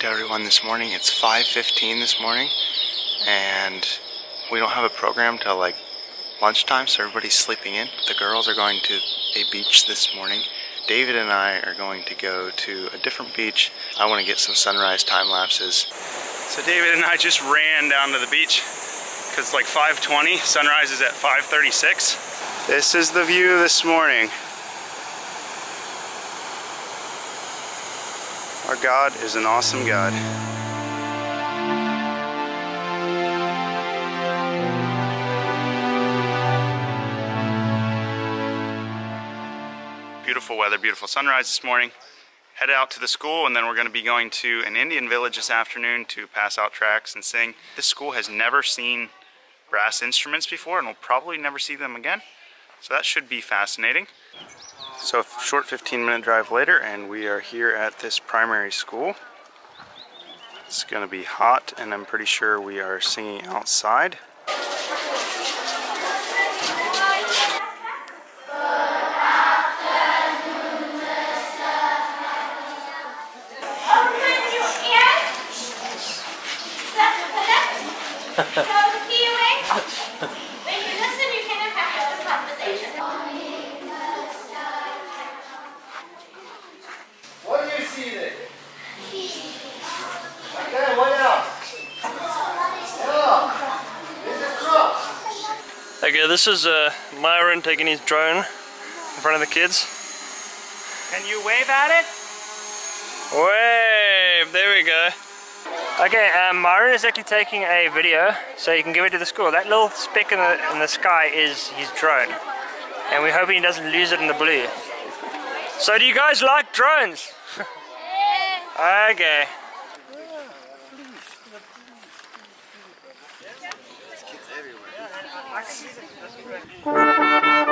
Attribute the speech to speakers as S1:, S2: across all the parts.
S1: to everyone this morning. It's 5.15 this morning and we don't have a program till like lunchtime so everybody's sleeping in. The girls are going to a beach this morning. David and I are going to go to a different beach. I want to get some sunrise time lapses. So David and I just ran down to the beach because it's like 5.20, sunrise is at 5.36. This is the view this morning. Our God is an awesome God. Beautiful weather, beautiful sunrise this morning. Head out to the school and then we're going to be going to an Indian village this afternoon to pass out tracts and sing. This school has never seen brass instruments before and will probably never see them again. So that should be fascinating. So a short 15 minute drive later and we are here at this primary school. It's going to be hot and I'm pretty sure we are singing outside.
S2: Okay, this is uh, Myron taking his drone in front of the kids.
S1: Can you wave at it?
S2: Wave! There we go. Okay, um, Myron is actually taking a video so you can give it to the school. That little speck in the, in the sky is his drone. And we're hoping he doesn't lose it in the blue. So do you guys like drones? okay. Thank you.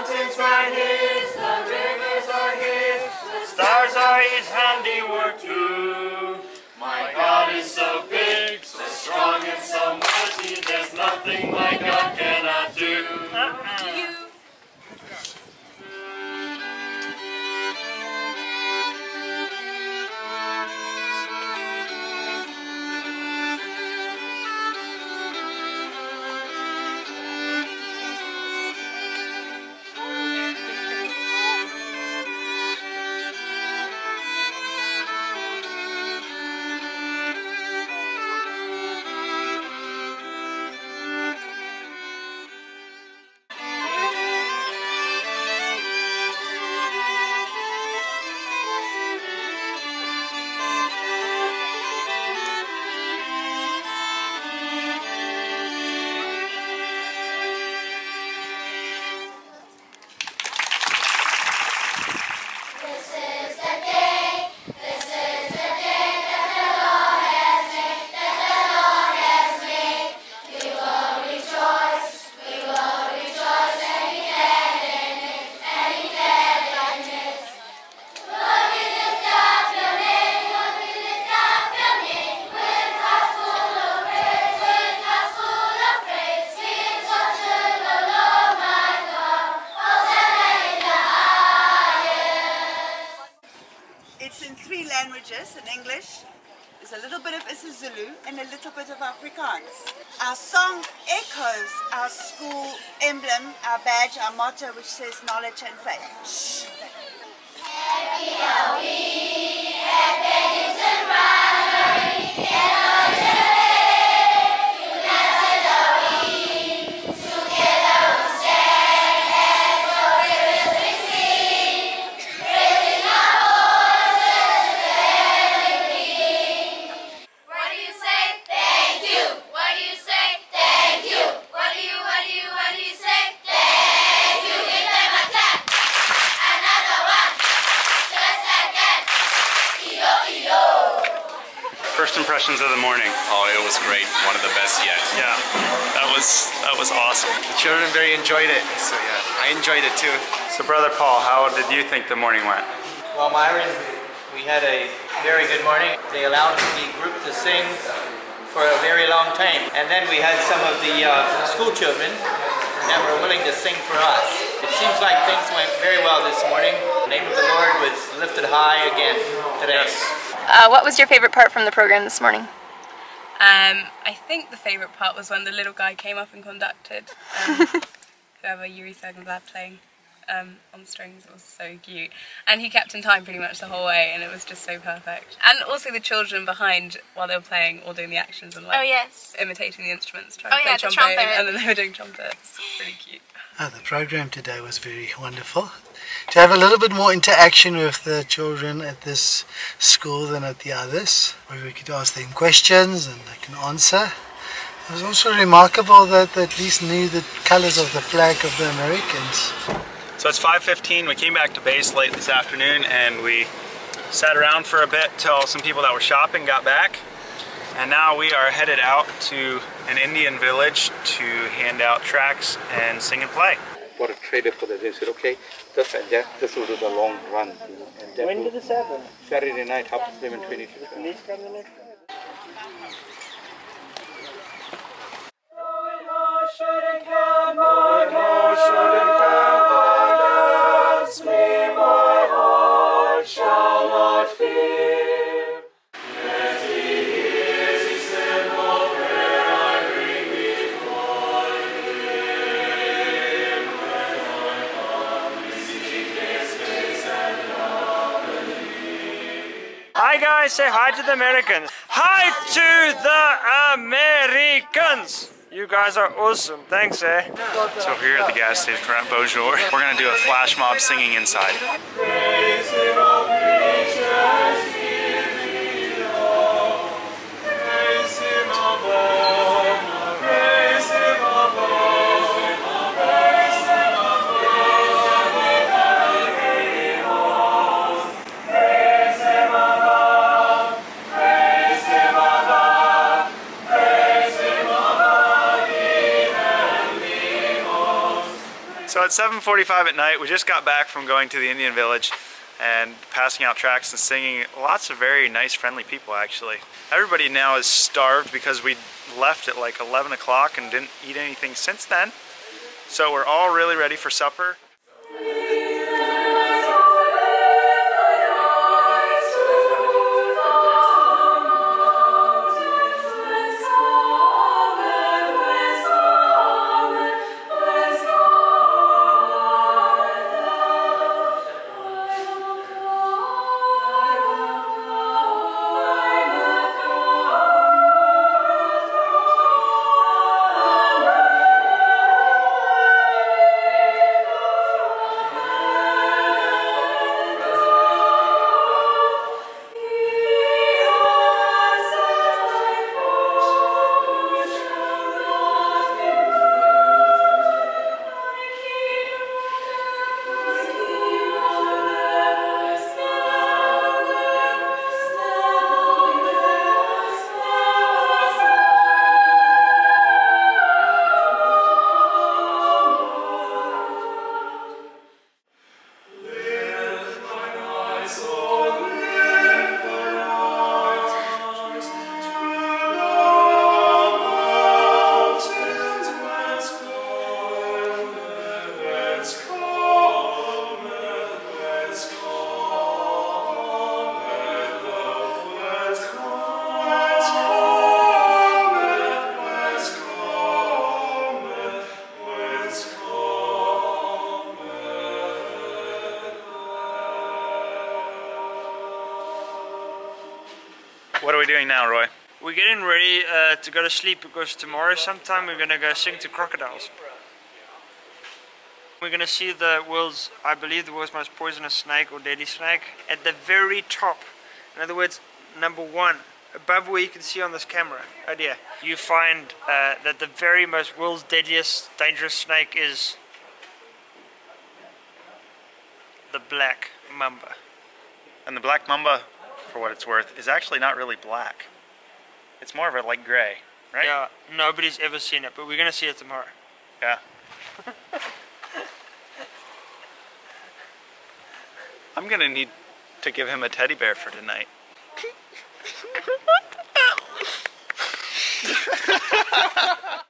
S2: Mountains are his, the rivers are his, the stars are his handiwork too. My God is so big, so strong and so mighty, there's nothing my God cannot do.
S3: It's in three languages, in English, there's a little bit of isiZulu and a little bit of Afrikaans. Our song echoes our school emblem, our badge, our motto which says knowledge and faith.
S1: first impressions of the morning?
S4: Oh, it was great. One of the best yet.
S1: Yeah, that was that was awesome.
S5: The children very enjoyed it, so yeah, I enjoyed it too.
S1: So, brother Paul, how did you think the morning went?
S6: Well, Myron, we had a very good morning. They allowed the group to sing for a very long time. And then we had some of the uh, school children that were willing to sing for us. It seems like things went very well this morning. The name of the Lord was lifted high again today.
S7: Uh, what was your favorite part from the program this morning?
S8: Um, I think the favourite part was when the little guy came up and conducted. Um, whoever Yuri Sergenblad playing um, on strings it was so cute, and he kept in time pretty much the whole way, and it was just so perfect. And also the children behind while they were playing or doing the actions and like
S7: Oh yes.
S8: imitating the instruments, trying
S7: Oh,
S8: to play
S7: yeah, the
S8: trombone,
S7: trumpet.
S8: and then they were doing trumpets. Pretty cute.
S9: Uh, the program today was very wonderful. To have a little bit more interaction with the children at this school than at the others, where we could ask them questions and they can answer. It was also remarkable that they at least knew the colors of the flag of the Americans.
S1: So it's 5:15. We came back to base late this afternoon, and we sat around for a bit till some people that were shopping got back. And now we are headed out to an Indian village to hand out tracts and sing and play.
S10: What a trader for the day said, okay, this and that, this will do the long run. And that when did this happen? Saturday night, half past 11, 22.
S2: Hi guys, say hi to the Americans. Hi to the Americans. You guys are awesome. Thanks, eh?
S1: So here at the gas station, we're at Beaujour. We're gonna do a flash mob singing inside. So at 7:45 at night, we just got back from going to the Indian village and passing out tracts and singing. Lots of very nice, friendly people actually. Everybody now is starved because we left at like 11 o'clock and didn't eat anything since then. So we're all really ready for supper. We doing now, Roy?
S2: We're getting ready uh, to go to sleep because tomorrow sometime we're gonna go sing to crocodiles. We're gonna see the world's, I believe, the world's most poisonous snake or deadly snake at the very top. In other words, number one, above where you can see on this camera, right here, you find uh, that the very most world's deadliest, dangerous snake is the black mamba.
S1: And the black mamba, for what it's worth, is actually not really black. It's more of a like gray, right?
S2: Yeah, nobody's ever seen it, but we're gonna see it tomorrow.
S1: Yeah. I'm gonna need to give him a teddy bear for tonight.